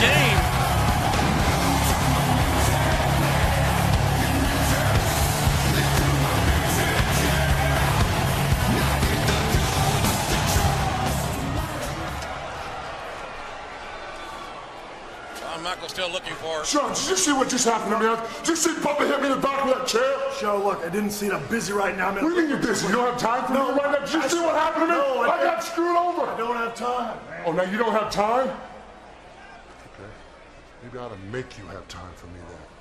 game. Shawn Michaels still looking for. Shawn, did you see what just happened to me? Did you see Bubba hit me in the back of that chair? Show, look, I didn't see it. I'm busy right now. What do you mean you're busy? You don't have time for me right now? Did you I- see what happened to me? No, I I got screwed over. I don't have time, man. Oh, now you don't have time? Okay. Maybe I ought to make you have time for me then.